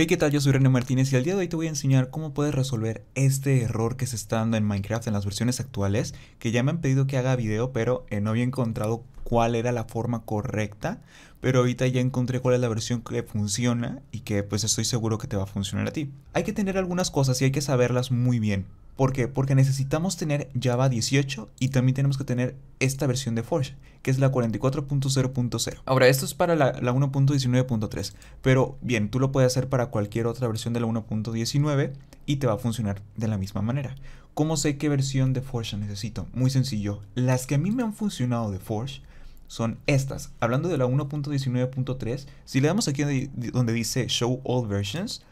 Hey, ¿qué tal? Yo soy René Martínez y el día de hoy te voy a enseñar cómo puedes resolver este error que se está dando en Minecraft en las versiones actuales, que ya me han pedido que haga video, pero eh, no había encontrado cuál era la forma correcta, pero ahorita ya encontré cuál es la versión que funciona y que pues estoy seguro que te va a funcionar a ti. Hay que tener algunas cosas y hay que saberlas muy bien. ¿Por qué? Porque necesitamos tener Java 18 y también tenemos que tener esta versión de Forge, que es la 44.0.0. Ahora, esto es para la, 1.19.3, pero bien, tú lo puedes hacer para cualquier otra versión de la 1.19 y te va a funcionar de la misma manera. ¿Cómo sé qué versión de Forge necesito? Muy sencillo. Las que a mí me han funcionado de Forge son estas. Hablando de la 1.19.3, si le damos aquí donde dice Show All Versions,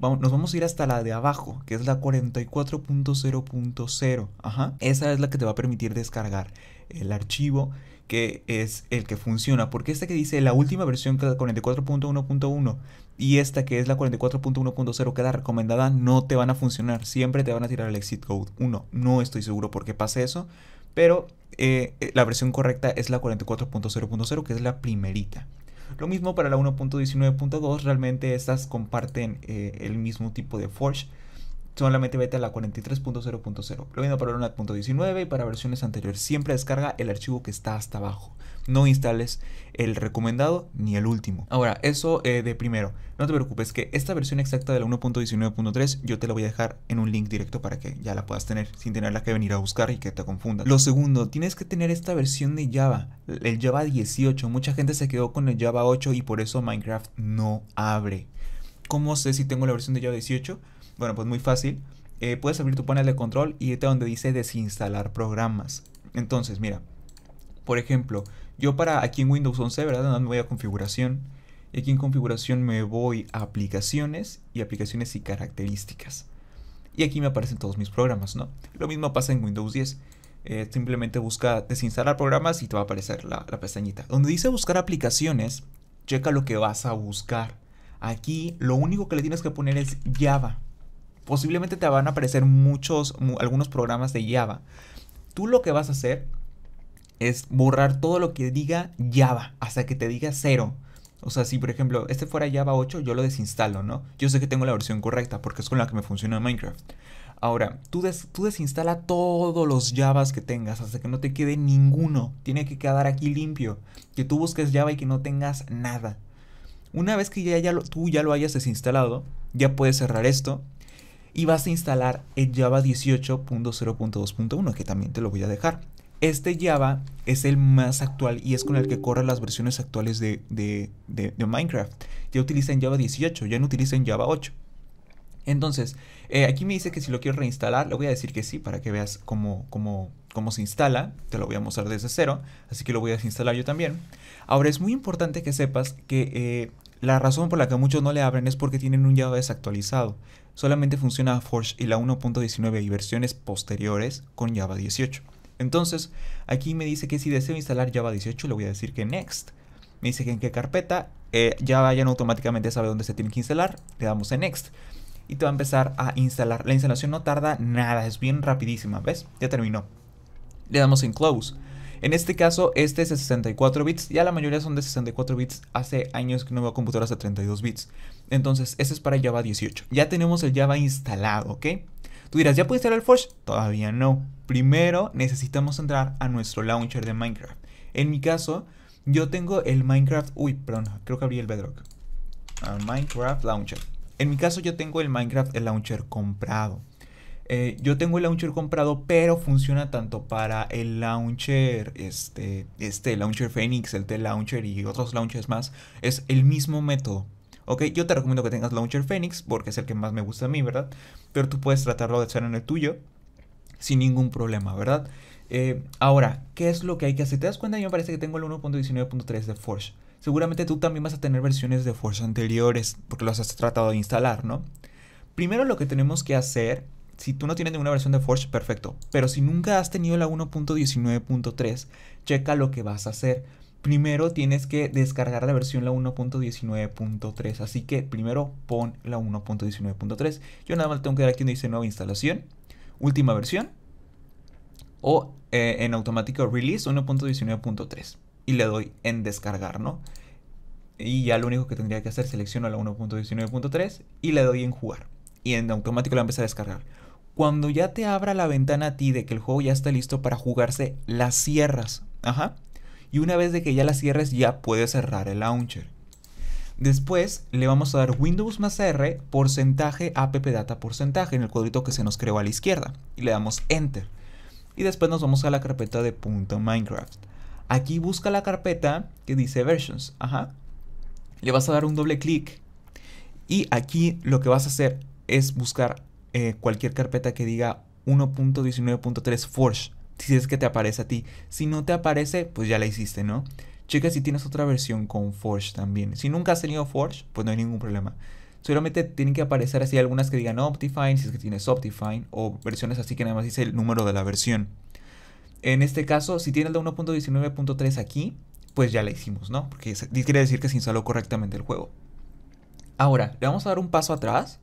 nos vamos a ir hasta la de abajo, que es la 44.0.0. Ajá. Esa es la que te va a permitir descargar el archivo que es el que funciona. Porque esta que dice la última versión que es la 44.1.1 y esta que es la 44.1.0 queda recomendada, no te van a funcionar. Siempre te van a tirar el exit code 1. No estoy seguro por qué pasa eso. Pero eh, la versión correcta es la 44.0.0, que es la primerita. Lo mismo para la 1.19.2, realmente estas comparten eh, el mismo tipo de Forge. Solamente vete a la 43.0.0. Lo mismo para la 1.19 y para versiones anteriores. Siempre descarga el archivo que está hasta abajo no instales el recomendado ni el último. Ahora, eso eh, de primero, no te preocupes que esta versión exacta de la 1.19.3 yo te la voy a dejar en un link directo para que ya la puedas tener sin tenerla que venir a buscar y que te confundas. Lo segundo, tienes que tener esta versión de Java, el Java 18. Mucha gente se quedó con el Java 8 y por eso Minecraft no abre. ¿Cómo sé si tengo la versión de Java 18? Bueno, pues muy fácil. Eh, puedes abrir tu panel de control y irte a donde dice desinstalar programas. Entonces, mira, por ejemplo, yo para aquí en Windows 11, ¿verdad? Me voy a configuración. Y aquí en configuración me voy a aplicaciones y aplicaciones y características. Y aquí me aparecen todos mis programas, ¿no? Lo mismo pasa en Windows 10. Eh, simplemente busca desinstalar programas y te va a aparecer la, la pestañita. Donde dice buscar aplicaciones, checa lo que vas a buscar. Aquí lo único que le tienes que poner es Java. Posiblemente te van a aparecer muchos, algunos programas de Java. Tú lo que vas a hacer es borrar todo lo que diga Java hasta que te diga cero. O sea, si por ejemplo este fuera Java 8, yo lo desinstalo, ¿no? Yo sé que tengo la versión correcta porque es con la que me funciona Minecraft. Ahora, tú, tú desinstala todos los Javas que tengas hasta que no te quede ninguno. Tiene que quedar aquí limpio. Que tú busques Java y que no tengas nada. Una vez que ya, ya tú ya lo hayas desinstalado, ya puedes cerrar esto y vas a instalar el Java 18.0.2.1 que también te lo voy a dejar. Este Java es el más actual y es con el que corren las versiones actuales de, Minecraft. Ya utilizan Java 18, ya no utilizan Java 8. Entonces, eh, aquí me dice que si lo quiero reinstalar, le voy a decir que sí para que veas cómo, cómo, cómo se instala. Te lo voy a mostrar desde cero, así que lo voy a desinstalar yo también. Ahora, es muy importante que sepas que eh, la razón por la que muchos no le abren es porque tienen un Java desactualizado. Solamente funciona Forge y la 1.19 y versiones posteriores con Java 18. Entonces, aquí me dice que si deseo instalar Java 18, le voy a decir que Next. Me dice que en qué carpeta. Eh, ya no automáticamente sabe dónde se tiene que instalar. Le damos en Next. Y te va a empezar a instalar. La instalación no tarda nada, es bien rapidísima. ¿Ves? Ya terminó. Le damos en Close. En este caso, este es de 64 bits. Ya la mayoría son de 64 bits. Hace años que no veo computadoras de 32 bits. Entonces, este es para Java 18. Ya tenemos el Java instalado, ¿ok? Tú dirás, ¿ya puede instalar el Forge? Todavía no. Primero necesitamos entrar a nuestro launcher de Minecraft. En mi caso, yo tengo el Minecraft... Uy, perdón, creo que abrí el Bedrock. Ah, Minecraft Launcher. En mi caso yo tengo el Minecraft el Launcher comprado. Eh, yo tengo el launcher comprado, pero funciona tanto para el launcher, este, este launcher Phoenix, el T-Launcher y otros launchers más. Es el mismo método. Ok, yo te recomiendo que tengas Launcher Phoenix porque es el que más me gusta a mí, ¿verdad? Pero tú puedes tratarlo de hacer en el tuyo sin ningún problema, ¿verdad? Eh, ahora, ¿qué es lo que hay que hacer? ¿Te das cuenta? Mí me parece que tengo el 1.19.3 de Forge. Seguramente tú también vas a tener versiones de Forge anteriores porque los has tratado de instalar, ¿no? Primero lo que tenemos que hacer, si tú no tienes ninguna versión de Forge, perfecto. Pero si nunca has tenido la 1.19.3, checa lo que vas a hacer primero tienes que descargar la versión la 1.19.3. Así que primero pon la 1.19.3. Yo nada más tengo que dar aquí donde dice nueva instalación, última versión o eh, en automático release 1.19.3 y le doy en descargar, ¿no? y ya lo único que tendría que hacer, selecciono la 1.19.3 y le doy en jugar. Y en automático la empieza a descargar. Cuando ya te abra la ventana a ti de que el juego ya está listo para jugarse, la cierras. Ajá. Y una vez de que ya la cierres, ya puedes cerrar el launcher. Después le vamos a dar Windows más R, porcentaje, app data porcentaje, en el cuadrito que se nos creó a la izquierda. Y le damos Enter. Y después nos vamos a la carpeta de .minecraft. Aquí busca la carpeta que dice versions. Ajá. Le vas a dar un doble clic. Y aquí lo que vas a hacer es buscar eh, cualquier carpeta que diga 1.19.3 Forge. Si es que te aparece a ti. Si no te aparece, pues ya la hiciste, ¿no? Checa si tienes otra versión con Forge también. Si nunca has tenido Forge, pues no hay ningún problema. Solamente tienen que aparecer así algunas que digan Optifine, si es que tienes Optifine, o versiones así que nada más dice el número de la versión. En este caso, si tienes la 1.19.3 aquí, pues ya la hicimos, ¿no? Porque quiere decir que se instaló correctamente el juego. Ahora, le vamos a dar un paso atrás.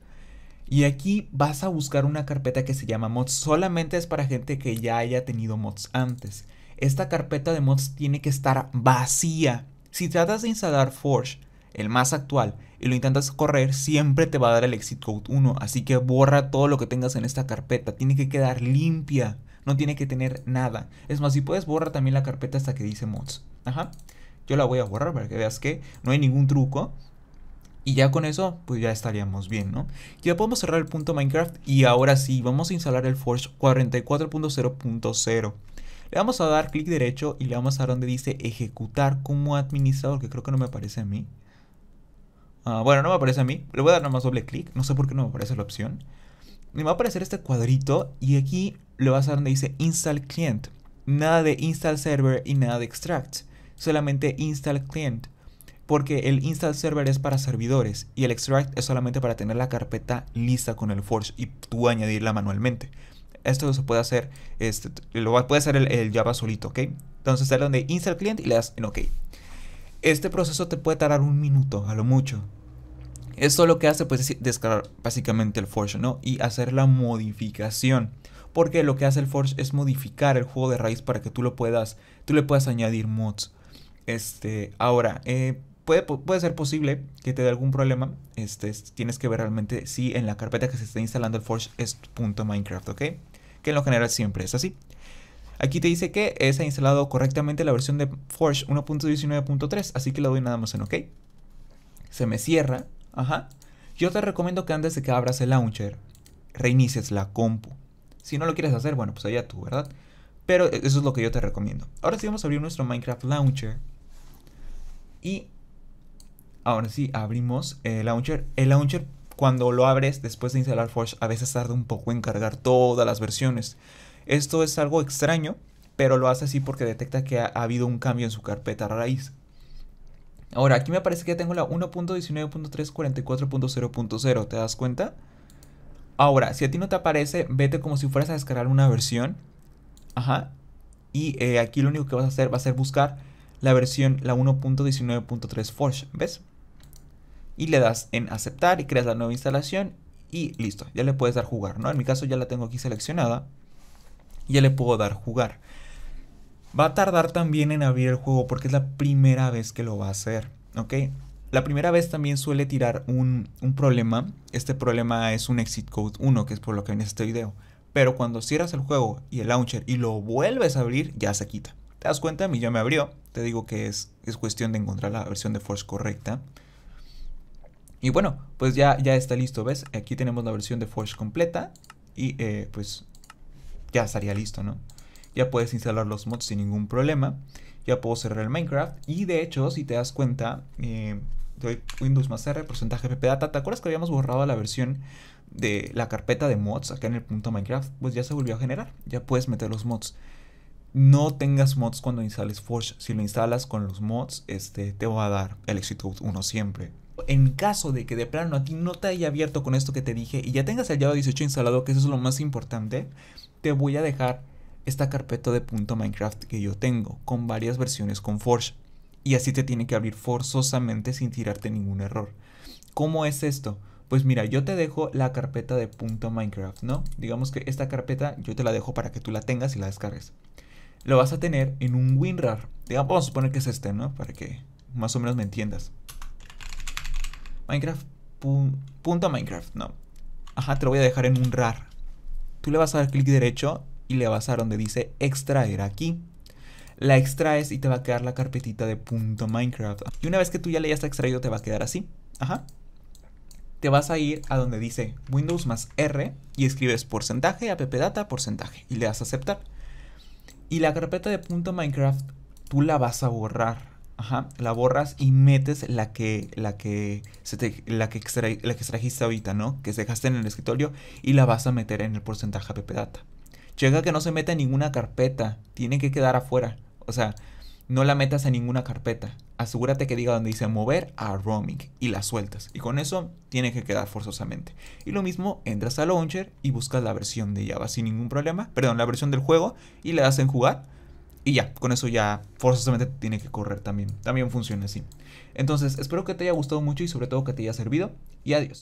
Y aquí vas a buscar una carpeta que se llama mods. Solamente es para gente que ya haya tenido mods antes esta carpeta de mods tiene que estar vacía. Si tratas de instalar Forge, el más actual, y lo intentas correr, siempre te va a dar el exit code 1. Así que borra todo lo que tengas en esta carpeta. Tiene que quedar limpia. No tiene que tener nada. Es más, si puedes, borra también la carpeta hasta que dice mods. Ajá. Yo la voy a borrar para que veas que no hay ningún truco. Y ya con eso, pues ya estaríamos bien, ¿no? Ya podemos cerrar el punto Minecraft y ahora sí, vamos a instalar el Forge 44.0.0. Le vamos a dar clic derecho y le vamos a dar donde dice ejecutar como administrador, que creo que no me aparece a mí. Ah, bueno, no me aparece a mí. Le voy a dar nada más doble clic. No sé por qué no me aparece la opción. Me va a aparecer este cuadrito y aquí le vas a dar donde dice install client. Nada de install server y nada de extract. Solamente install client. Porque el install server es para servidores y el extract es solamente para tener la carpeta lista con el Forge y tú añadirla manualmente esto se puede hacer, este, lo puede hacer el, Java solito, ¿ok? Entonces sale donde install client y le das en OK. Este proceso te puede tardar un minuto, a lo mucho. Esto lo que hace pues es descargar básicamente el Forge, ¿no? Y hacer la modificación. Porque lo que hace el Forge es modificar el juego de raíz para que tú lo puedas, tú le puedas añadir mods. Este, ahora, eh, puede, puede, ser posible que te dé algún problema. Este, tienes que ver realmente si en la carpeta que se está instalando el Forge es .minecraft, ¿ok? que en lo general siempre es así. Aquí te dice que se ha instalado correctamente la versión de Forge 1.19.3, así que le doy nada más en OK. Se me cierra, ajá. Yo te recomiendo que antes de que abras el launcher, reinicies la compu. Si no lo quieres hacer, bueno, pues allá tú, ¿verdad? Pero eso es lo que yo te recomiendo. Ahora sí vamos a abrir nuestro Minecraft Launcher. Y ahora sí abrimos el launcher. El launcher cuando lo abres después de instalar Forge a veces tarda un poco en cargar todas las versiones. Esto es algo extraño, pero lo hace así porque detecta que ha, habido un cambio en su carpeta raíz. Ahora, aquí me parece que ya tengo la 1.19.344.0.0, ¿te das cuenta? Ahora, si a ti no te aparece, vete como si fueras a descargar una versión. Ajá. Y eh, aquí lo único que vas a hacer va a ser buscar la versión, la 1.19.3 Forge, ¿ves? Y le das en aceptar y creas la nueva instalación y listo, ya le puedes dar jugar, ¿no? En mi caso ya la tengo aquí seleccionada, ya le puedo dar jugar. Va a tardar también en abrir el juego porque es la primera vez que lo va a hacer, ¿ok? La primera vez también suele tirar un, problema, este problema es un exit code 1, que es por lo que en este video. Pero cuando cierras el juego y el launcher y lo vuelves a abrir, ya se quita. ¿Te das cuenta? A mí ya me abrió. Te digo que es, es cuestión de encontrar la versión de Force correcta. Y bueno, pues ya, ya está listo, ¿ves? Aquí tenemos la versión de Forge completa y eh, pues ya estaría listo, ¿no? Ya puedes instalar los mods sin ningún problema. Ya puedo cerrar el Minecraft. Y de hecho, si te das cuenta, eh, doy Windows más R, porcentaje ppdata. ¿Te acuerdas que habíamos borrado la versión de la carpeta de mods acá en el punto Minecraft? Pues ya se volvió a generar. Ya puedes meter los mods. No tengas mods cuando instales Forge. Si lo instalas con los mods, este, te va a dar el éxito 1 siempre en caso de que de plano a ti no te haya abierto con esto que te dije y ya tengas el Java 18 instalado, que eso es lo más importante, te voy a dejar esta carpeta de .minecraft que yo tengo con varias versiones con Forge y así te tiene que abrir forzosamente sin tirarte ningún error. ¿Cómo es esto? Pues mira, yo te dejo la carpeta de .minecraft, ¿no? Digamos que esta carpeta yo te la dejo para que tú la tengas y la descargues. Lo vas a tener en un WinRAR. Digamos, vamos a suponer que es este, ¿no? Para que más o menos me entiendas. Minecraft. punto Minecraft, no. Ajá, te lo voy a dejar en un RAR. Tú le vas a dar clic derecho y le vas a donde dice extraer aquí. La extraes y te va a quedar la carpetita de punto .minecraft. Y una vez que tú ya le hayas extraído te va a quedar así. Ajá. Te vas a ir a donde dice Windows más R y escribes porcentaje, appdata, porcentaje y le das a aceptar. Y la carpeta de punto .minecraft tú la vas a borrar. Ajá, la borras y metes la que la que la que extrajiste ahorita, ¿no? Que dejaste en el escritorio y la vas a meter en el porcentaje appdata. Llega que no se meta en ninguna carpeta, tiene que quedar afuera. O sea, no la metas en ninguna carpeta. Asegúrate que diga donde dice mover a roaming y la sueltas. Y con eso tiene que quedar forzosamente. Y lo mismo, entras a launcher y buscas la versión de Java sin ningún problema. Perdón, la versión del juego y le das en jugar. Y ya, con eso ya forzosamente tiene que correr también. También funciona así. Entonces, espero que te haya gustado mucho y sobre todo que te haya servido. Y adiós.